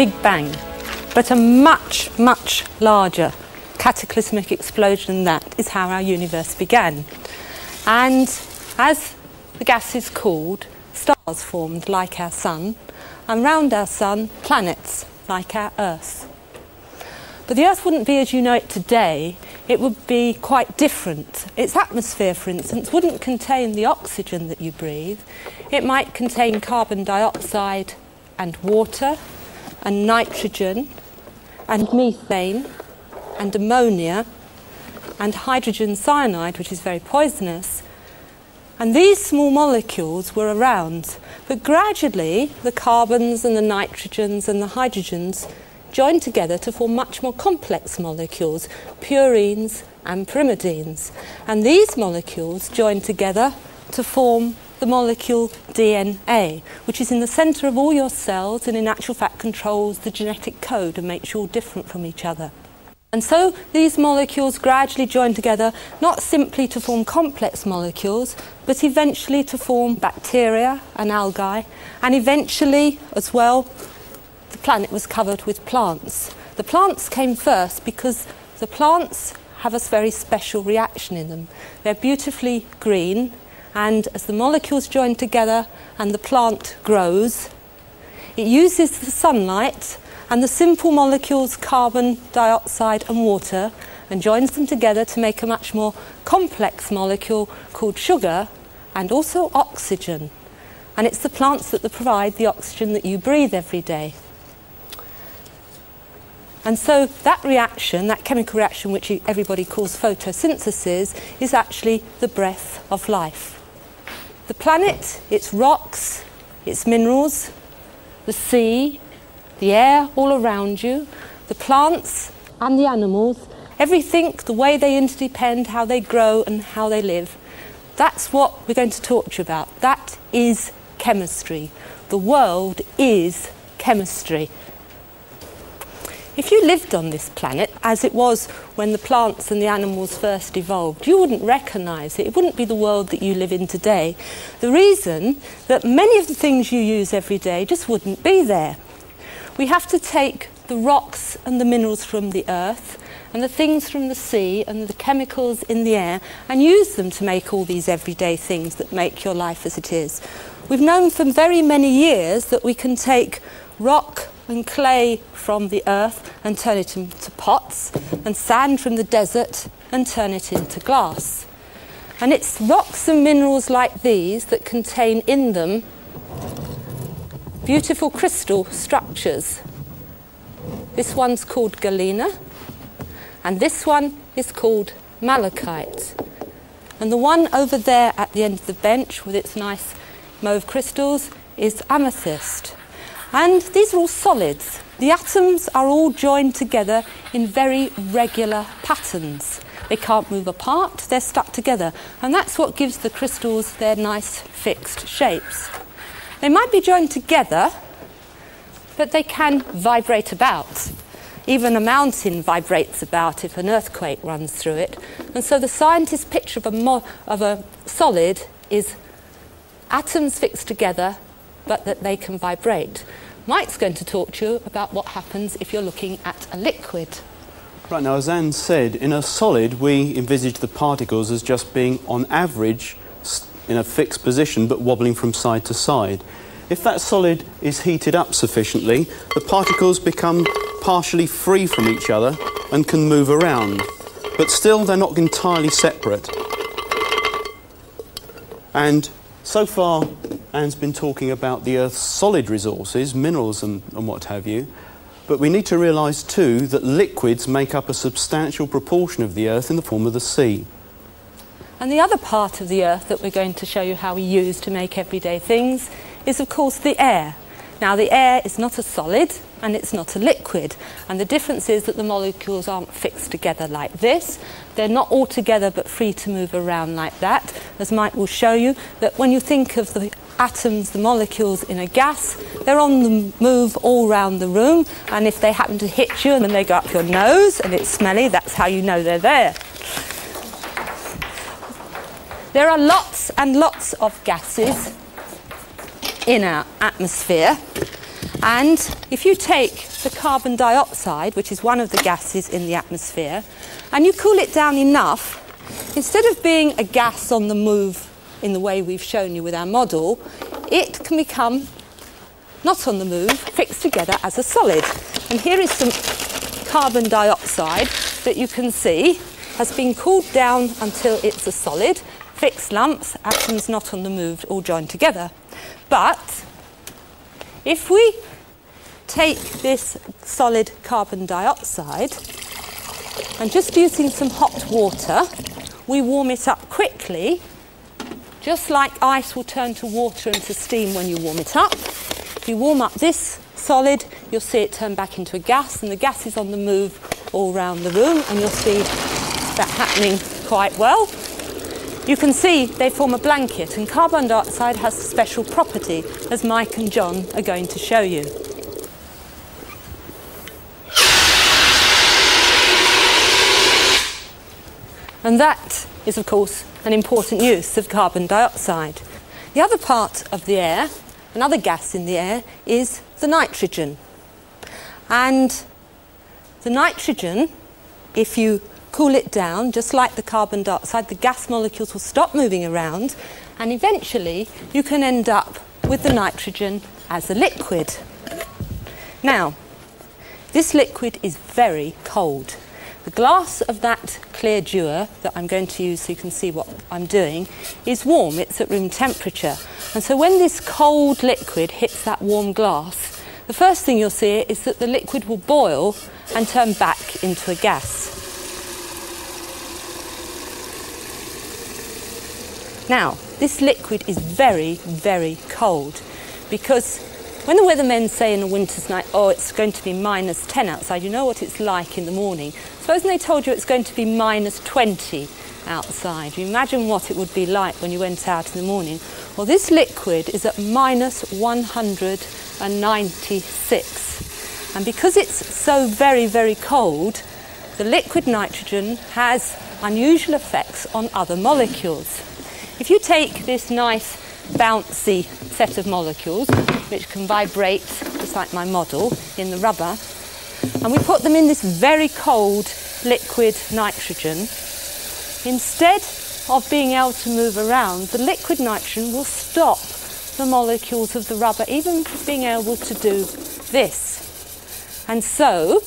Big Bang, but a much, much larger cataclysmic explosion than that is how our universe began. And as the gases cooled, stars formed like our sun, and round our sun, planets like our Earth. But the Earth wouldn't be as you know it today, it would be quite different. Its atmosphere, for instance, wouldn't contain the oxygen that you breathe, it might contain carbon dioxide and water and nitrogen and methane and ammonia and hydrogen cyanide, which is very poisonous. And these small molecules were around, but gradually the carbons and the nitrogens and the hydrogens joined together to form much more complex molecules, purines and pyrimidines. And these molecules joined together to form the molecule DNA, which is in the centre of all your cells and in actual fact controls the genetic code and makes you all different from each other. And so these molecules gradually join together, not simply to form complex molecules, but eventually to form bacteria and algae, and eventually, as well, the planet was covered with plants. The plants came first because the plants have a very special reaction in them. They're beautifully green, and as the molecules join together and the plant grows, it uses the sunlight and the simple molecules carbon dioxide and water and joins them together to make a much more complex molecule called sugar and also oxygen. And it's the plants that provide the oxygen that you breathe every day. And so that reaction, that chemical reaction which everybody calls photosynthesis, is actually the breath of life. The planet, its rocks, its minerals, the sea, the air all around you, the plants and the animals, everything, the way they interdepend, how they grow and how they live. That's what we're going to talk to you about. That is chemistry. The world is chemistry. If you lived on this planet as it was when the plants and the animals first evolved, you wouldn't recognise it. It wouldn't be the world that you live in today. The reason that many of the things you use every day just wouldn't be there. We have to take the rocks and the minerals from the earth and the things from the sea and the chemicals in the air and use them to make all these everyday things that make your life as it is. We've known for very many years that we can take rock and clay from the earth and turn it into pots and sand from the desert and turn it into glass. And it's rocks and minerals like these that contain in them beautiful crystal structures. This one's called galena, and this one is called malachite. And the one over there at the end of the bench with its nice mauve crystals is amethyst. And these are all solids. The atoms are all joined together in very regular patterns. They can't move apart, they're stuck together. And that's what gives the crystals their nice fixed shapes. They might be joined together, but they can vibrate about. Even a mountain vibrates about if an earthquake runs through it. And so the scientist's picture of a, of a solid is atoms fixed together, but that they can vibrate. Mike's going to talk to you about what happens if you're looking at a liquid. Right now, as Ann said, in a solid, we envisage the particles as just being, on average, in a fixed position but wobbling from side to side. If that solid is heated up sufficiently, the particles become partially free from each other and can move around. But still, they're not entirely separate. And so far, Ann's been talking about the Earth's solid resources, minerals and, and what have you. But we need to realise too that liquids make up a substantial proportion of the Earth in the form of the sea. And the other part of the earth that we're going to show you how we use to make everyday things is, of course, the air. Now, the air is not a solid and it's not a liquid. And the difference is that the molecules aren't fixed together like this. They're not all together but free to move around like that. As Mike will show you, that when you think of the atoms, the molecules in a gas, they're on the move all around the room. And if they happen to hit you and then they go up your nose and it's smelly, that's how you know they're there. There are lots and lots of gases in our atmosphere, And if you take the carbon dioxide, which is one of the gases in the atmosphere, and you cool it down enough, instead of being a gas on the move in the way we've shown you with our model, it can become not on the move, fixed together as a solid. And here is some carbon dioxide that you can see has been cooled down until it's a solid, fixed lumps, atoms not on the move, all joined together. But if we take this solid carbon dioxide and just using some hot water, we warm it up quickly, just like ice will turn to water and to steam when you warm it up. If you warm up this solid, you'll see it turn back into a gas, and the gas is on the move all around the room, and you'll see that happening quite well. You can see they form a blanket, and carbon dioxide has a special property, as Mike and John are going to show you. And that is, of course, an important use of carbon dioxide. The other part of the air, another gas in the air, is the nitrogen. And the nitrogen, if you cool it down, just like the carbon dioxide, the gas molecules will stop moving around, and eventually you can end up with the nitrogen as a liquid. Now, this liquid is very cold. The glass of that clear dewar that I'm going to use so you can see what I'm doing is warm, it's at room temperature. And so when this cold liquid hits that warm glass, the first thing you'll see is that the liquid will boil and turn back into a gas. Now, this liquid is very, very cold because when the weathermen say in a winter's night, oh, it's going to be minus 10 outside, you know what it's like in the morning. Supposing they told you it's going to be minus 20 outside, you imagine what it would be like when you went out in the morning. Well, this liquid is at minus 196. And because it's so very, very cold, the liquid nitrogen has unusual effects on other molecules. If you take this nice bouncy set of molecules, which can vibrate, just like my model, in the rubber, and we put them in this very cold liquid nitrogen, instead of being able to move around, the liquid nitrogen will stop the molecules of the rubber even being able to do this. And so,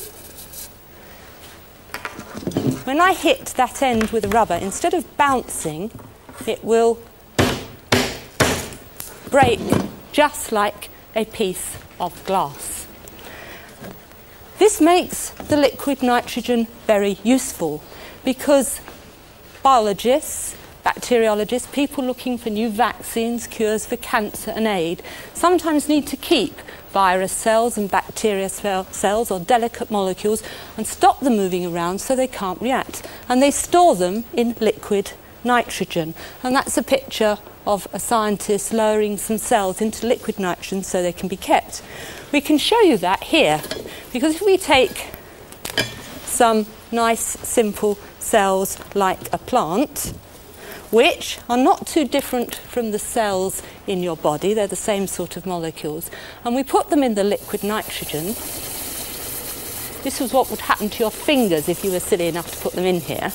when I hit that end with a rubber, instead of bouncing, it will break just like a piece of glass. This makes the liquid nitrogen very useful because biologists, bacteriologists, people looking for new vaccines, cures for cancer and aid sometimes need to keep virus cells and bacteria cells or delicate molecules and stop them moving around so they can't react. And they store them in liquid nitrogen. And that's a picture of a scientist lowering some cells into liquid nitrogen so they can be kept. We can show you that here because if we take some nice simple cells like a plant, which are not too different from the cells in your body, they're the same sort of molecules, and we put them in the liquid nitrogen. This is what would happen to your fingers if you were silly enough to put them in here.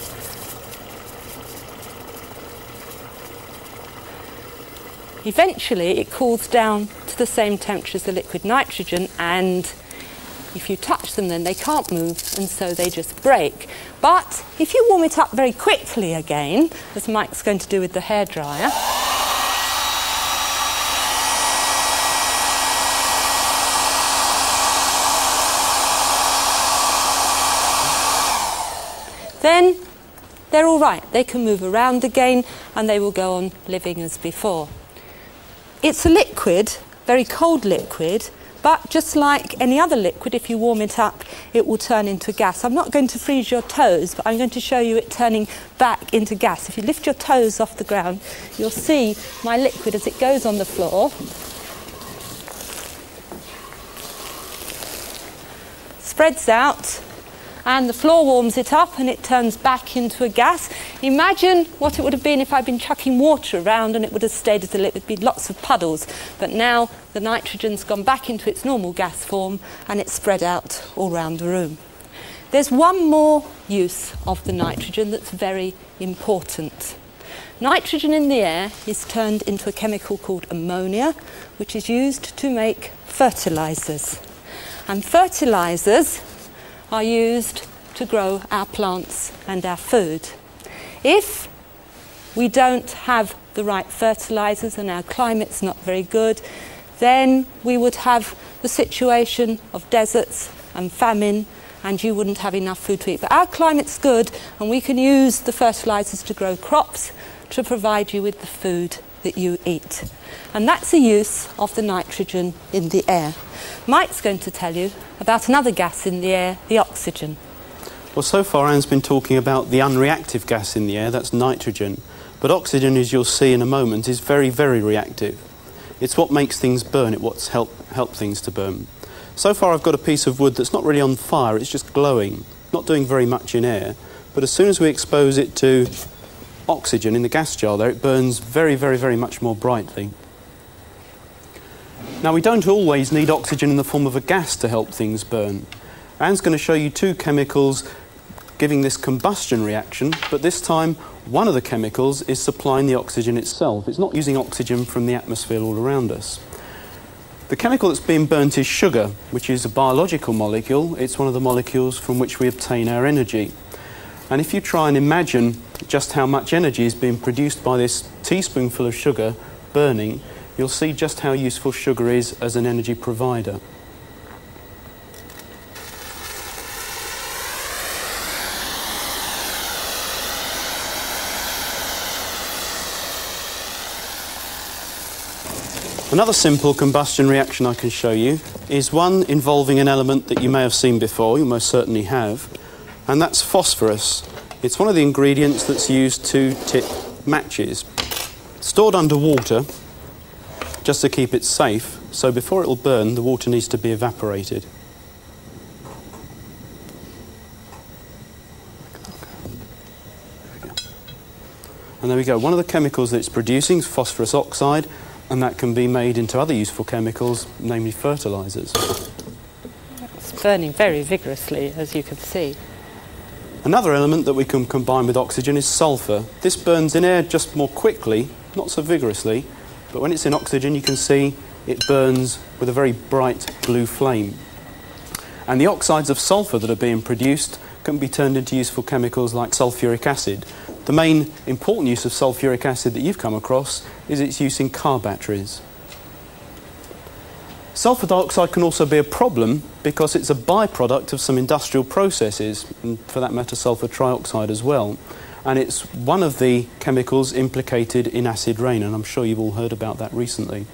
Eventually, it cools down to the same temperature as the liquid nitrogen, and if you touch them, then they can't move, and so they just break. But if you warm it up very quickly again, as Mike's going to do with the hairdryer, then they're all right. They can move around again and they will go on living as before. It's a liquid, very cold liquid, but just like any other liquid, if you warm it up, it will turn into a gas. I'm not going to freeze your toes, but I'm going to show you it turning back into gas. If you lift your toes off the ground, you'll see my liquid as it goes on the floor. Spreads out and the floor warms it up and it turns back into a gas. Imagine what it would have been if I'd been chucking water around and it would have stayed as a liquid. There'd be lots of puddles. But now the nitrogen's gone back into its normal gas form and it's spread out all around the room. There's one more use of the nitrogen that's very important. Nitrogen in the air is turned into a chemical called ammonia, which is used to make fertilizers. And fertilizers are used to grow our plants and our food. If we don't have the right fertilizers and our climate's not very good, then we would have the situation of deserts and famine and you wouldn't have enough food to eat. But our climate's good and we can use the fertilizers to grow crops to provide you with the food that you eat. And that's the use of the nitrogen in the air. Mike's going to tell you about another gas in the air, the oxygen. Well, so far Ann's been talking about the unreactive gas in the air, that's nitrogen. But oxygen, as you'll see in a moment, is very, very reactive. It's what makes things burn, it's what's help, help things to burn. So far I've got a piece of wood that's not really on fire, it's just glowing, not doing very much in air. But as soon as we expose it to oxygen in the gas jar there, it burns very, very, very much more brightly. Now we don't always need oxygen in the form of a gas to help things burn. Ann's going to show you two chemicals giving this combustion reaction, but this time one of the chemicals is supplying the oxygen itself. It's not using oxygen from the atmosphere all around us. The chemical that's being burnt is sugar, which is a biological molecule. It's one of the molecules from which we obtain our energy. And if you try and imagine just how much energy is being produced by this teaspoonful of sugar burning, you'll see just how useful sugar is as an energy provider. Another simple combustion reaction I can show you is one involving an element that you may have seen before, you most certainly have, and that's phosphorus. It's one of the ingredients that's used to tip matches. Stored under water, just to keep it safe, so before it'll burn, the water needs to be evaporated. And there we go. One of the chemicals that it's producing is phosphorus oxide, and that can be made into other useful chemicals, namely fertilisers. It's burning very vigorously, as you can see. Another element that we can combine with oxygen is sulphur. This burns in air just more quickly, not so vigorously, but when it's in oxygen you can see it burns with a very bright blue flame. And the oxides of sulphur that are being produced can be turned into useful chemicals like sulfuric acid, the main important use of sulfuric acid that you've come across is its use in car batteries. Sulfur dioxide can also be a problem because it's a byproduct of some industrial processes, and for that matter, sulfur trioxide as well. And it's one of the chemicals implicated in acid rain, and I'm sure you've all heard about that recently.